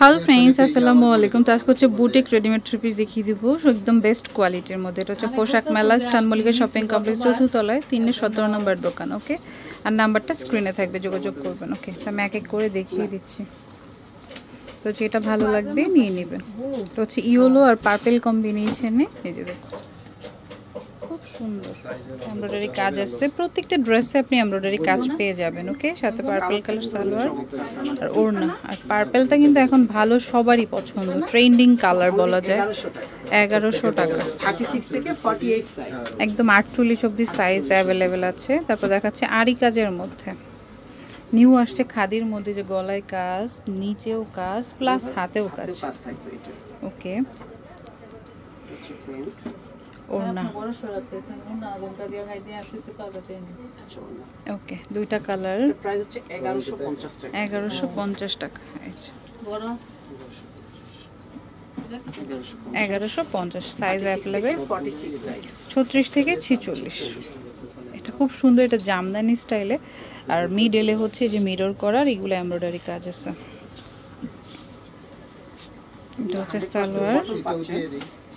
Hello friends আসসালামু আলাইকুম। তো আজকে হচ্ছে বুটিক রেডিমেড থ্রি পিস দেখিয়ে দিব। একদম বেস্ট কোয়ালিটির মধ্যে। এটা হচ্ছে পোশাক মেলা স্টান মল্লিকা শপিং কমপ্লেক্স চতুর্থতলায় তিনশো সতেরো নম্বর দোকান ওকে? আর নাম্বারটা স্ক্রিনে থাকবে যোগাযোগ করবেন ওকে? তো আমি এক এক করে দেখিয়ে দিচ্ছি। তো যেটা ভালো লাগবে নিয়ে নেবেন। তো হচ্ছে ইয়েলো আর পার্পেল কম্বিনেশনে এই যে দেখো সুন্দর। এমব্রয়ডারি কাজ আছে। প্রত্যেকটা ড্রেসে আপনি এমব্রয়ডারি কাজ পেয়ে যাবেন ওকে সাথে পার্পল কালার সালোয়ার। আর ওড়না। আর পার্পেলটা কিন্তু এখন ভালো সবারই পছন্দ। ট্রেন্ডিং কালার বলা যায়। এগারোশো টাকা। থার্টি সিক্স থেকে ফর্টি এইট একদম আটচল্লিশ অব্দি সাইজ অ্যাভেলেবেল আছে। তারপর দেখাচ্ছে আরি কাজের মধ্যে। নিউ আসছে খাদির মধ্যে যে গলায় কাজ নিচেও কাজ প্লাস হাতেও কাজ। ওকে ওড়না আচ্ছা ওকে দুইটা কালার। এগারোশো পঞ্চাশ টাকা। এগারোশো পঞ্চাশ টাকা আচ্ছা এগারোশো পঞ্চাশ size available forty six size ছত্রিশ থেকে ছিচল্লিশ। এটা খুব সুন্দর এটা জামদানি স্টাইলে আর মিডেলে হচ্ছে যে মিরর করার এগুলো এমব্রয়ডারি কাজ আছে। এটা হচ্ছে সালোয়ার।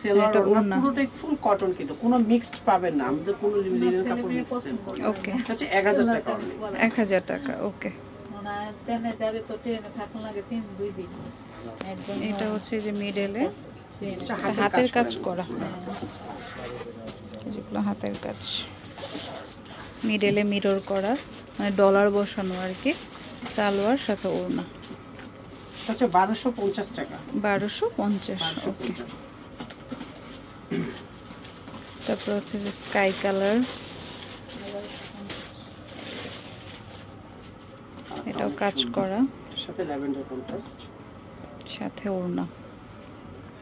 সেলোয়ার এটা ওড়না ওড়না। পুরোটাই ফুল কটন কিন্তু কোনো মিক্সড পাবেন না। আমাদের কোনো লিনেন কাপড় মিক্স সেল করি না। ওকে এটা হচ্ছে টাকা টাকা ওকে। এটা যে মিডেলে হাতের কাজ করা। যেগুলো হাতের কাজ। মিডেলে মিরর করা মানে ডলার বসানো আর কি। সালোয়ার সাথে ওড়না। হচ্ছে বারোশো পঞ্চাশ টাকা। বারোশো পঞ্চাশ ওকে। পঞ্চাশ। তারপর হচ্ছে যে স্কাই কালার এটাও কাজ করা। সাথে ল্যাভেন্ডার কন্ট্রাস্ট। সাথে ওড়না।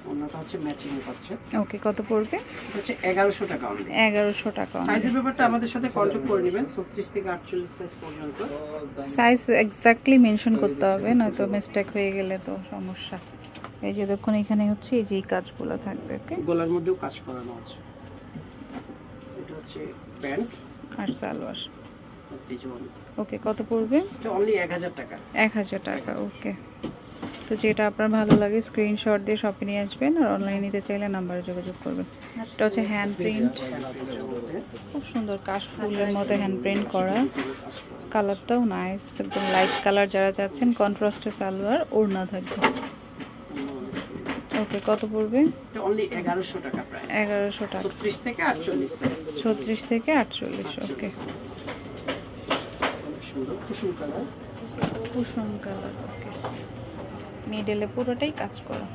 ওড়নাটা হচ্ছে ম্যাচিং পাচ্ছে। ওকে কত পড়বে? হচ্ছে এগারোশো টাকা only। এগারোশো টাকা সাইজের ব্যাপারটা আমাদের সাথে করে নেবেন। ছত্রিশ থেকে আটচল্লিশ সাইজ পর্যন্ত। সাইজ এক্স্যাক্টলি মেনশন করতে হবে নয়তো মিস্টেক হয়ে গেলে তো সমস্যা। এই যে দেখুন এখানে হচ্ছে এই যে এই কাজগুলো থাকবে ওকে? গলার মধ্যেও কাজ করানো আছে। এটা হচ্ছে প্যান্ট। আর সালোয়ার। ওকে কত পড়বে? অনলি এক হাজার টাকা। এক হাজার টাকা ওকে। তো যেটা আপনার ভালো লাগে স্ক্রিনশট দিয়ে শপে নিয়ে আসবেন আর অনলাইনে নিতে চাইলে নাম্বারে যোগাযোগ করবেন। এটা হচ্ছে হ্যান্ড প্রিন্ট খুব সুন্দর কাশ ফুলের মতো হ্যান্ড প্রিন্ট করা। কালারটাও নাইস একদম লাইট কালার যারা চাচ্ছেন কন্ট্রাস্টে সালোয়ার ওড়না থাকবে। ওকে কত পড়বে? অনলি টাকা প্রাইস টাকা। থেকে আটচল্লিশ থেকে ওকে। সুন্দর। কুসুম কালার কুসুম কালার ওকে। মিডেলে পুরোটাই কাজ করা।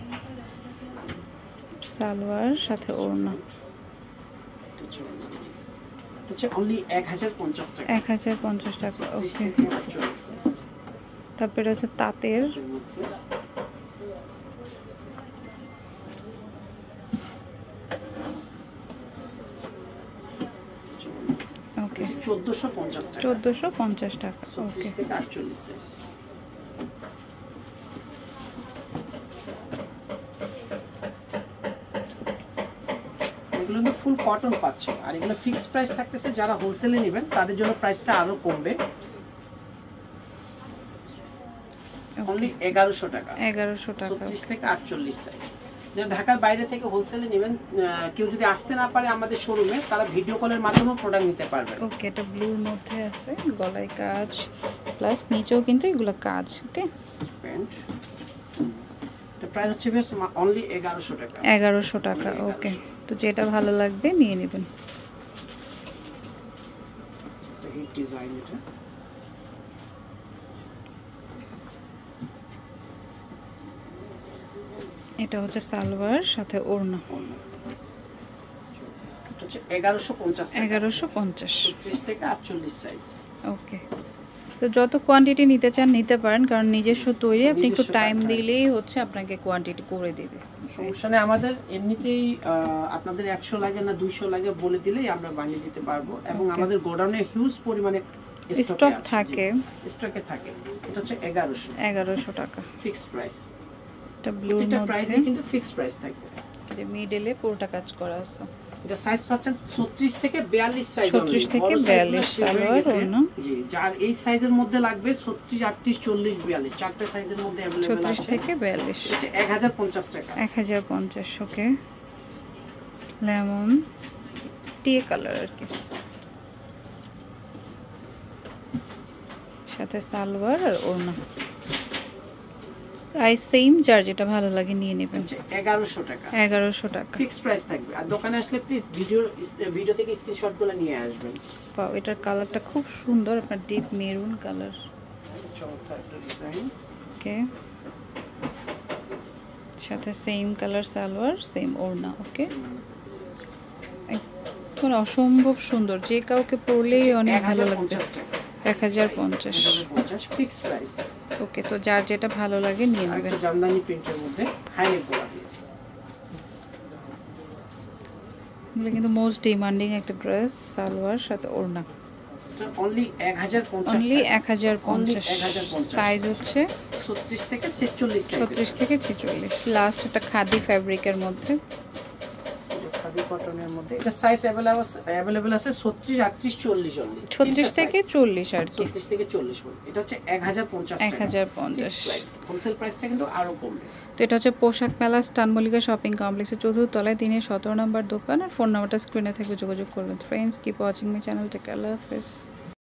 সালোয়ার সাথে ওড়না। হচ্ছে অনলি এক হাজার পঞ্চাশ টাকা। এক হাজার পঞ্চাশ টাকা ছত্রিশ ওকে। তারপরে হচ্ছে তাঁতের এর মধ্যে ওকে চোদ্দোশো পঞ্চাশ টাকা। চোদ্দোশো পঞ্চাশ টাকা ওকে ছত্রিশ থেকে আটচল্লিশ সাইজ এগুলো কিন্তু ফুল কটন পাচ্ছে। আর এগুলো ফিক্সড প্রাইস থাকতেছে যারা হোলসেলে নেবেন তাদের জন্য প্রাইসটা আরও কমবে। অনলি এগারোশো টাকা। এগারোশো টাকা। ছত্রিশ থেকে আটচল্লিশ সাইজ যারা ঢাকার বাইরে থেকে হোলসেলে নেবেন কেউ যদি আসতে না পারে আমাদের শোরুমে তারা ভিডিও কলের মাধ্যমে প্রোডাক্ট নিতে পারবে ওকে এটা ব্লুর মধ্যে আছে গলায় কাজ প্লাস নিচেও কিন্তু এগুলো কাজ ওকে? প্যান্ট এটা প্রাইস হচ্ছে অনলি এগারোশো টাকা। এগারোশো টাকা ওকে। তো যেটা ভালো লাগবে নিয়ে নেবেন। ডিজাইন এটা। এটা হচ্ছে সালোয়ার সাথে ওড়না। এগারোশো পঞ্চাশ এগারোশো পঞ্চাশ। থেকে আটচল্লিশ সাইজ ওকে। তো যত কোয়ান্টিটি নিতে চান নিতে পারেন কারণ নিজস্ব তৈরি আপনি একটু টাইম দিলেই হচ্ছে আপনাকে কোয়ান্টিটি করে দেবে। সমস্যা নেই আমাদের এমনিতেই আপনাদের একশো লাগে না দুইশো লাগে বলে দিলেই আমরা বানিয়ে দিতে পারব। এবং আমাদের গোডাউনে হিউজ পরিমাণে স্টক থাকে। স্টকে থাকে। এটা হচ্ছে এগারোশো। এগারোশো টাকা। ফিক্সড প্রাইস এটা ব্লুর প্রত্যেকটা মধ্যে প্রাইসে কিন্তু ফিক্সড প্রাইস থাকবে যে মিডলে পুরোটা কাজ করা আছে এটা সাইজ পাচ্ছেন 36 থেকে 42 সাইজ 36 থেকে 42 সালোয়ার ওড়না। জি যার এই সাইজের মধ্যে লাগবে 36 38 40 42 চারটে সাইজের মধ্যে अवेलेबल ছত্রিশ আছে থেকে বিয়াল্লিশ এটা 1050 টাকা এক হাজার পঞ্চাশ ওকে লেমন টিয়ে কালার আর কি সাথে সালোয়ার আর ওড়না প্রাইস সেম যার যেটা ভালো লাগে নিয়ে নেবেন। হচ্ছে 1100 টাকা। এগারোশো টাকা। ফিক্স প্রাইস থাকবে। আর দোকানে আসলে প্লিজ ভিডিও ভিডিও থেকে স্ক্রিনশটগুলো নিয়ে আসবেন। পাও এটার কালারটা খুব সুন্দর আপনার ডিপ মেরুন কালার চমৎকার একটা ডিজাইন ওকে সাথে সেম কালার সালোয়ার সেম ওড়না ওকে একদম অসম্ভব সুন্দর। যে কাউকে পরলেই অনেক ভালো লাগবে। 1050 টাকা। এক হাজার পঞ্চাশ। 1050 ফিক্স প্রাইস ওকে তো যার যেটা ভালো লাগে নিয়ে নেবেন। জামদানি প্রিন্টের মধ্যে দিয়ে এগুলো কিন্তু মোস্ট ডিমান্ডিং একটা ড্রেস সালোয়ার সাথে ওড়না। অনলি 1050 অনলি এক হাজার পঞ্চাশ। 1050 সাইজ হচ্ছে 36 থেকে 46 ছত্রিশ থেকে ছেচল্লিশ। লাস্ট একটা খাদি ফ্যাব্রিকের মধ্যে। খাদি কটনের মধ্যে। এটা সাইজ अवेलेबल अवेलेबल আছে 36 38 40 40 36 থেকে 40 আর কি। 36 থেকে 40 এটা হচ্ছে 1050 টাকা। 1050 হোলসেল প্রাইসটা কিন্তু আরও কমবে। তো এটা হচ্ছে পোশাক মেলা স্টানমলিকা শপিং কমপ্লেক্সের চতুর্থ তলায় তিনের 17 নম্বর দোকান। আর ফোন নাম্বারটা স্ক্রিনে থাকবে যোগাযোগ করবেন। Friends keep watching my channel take আল্লাহ হাফেজ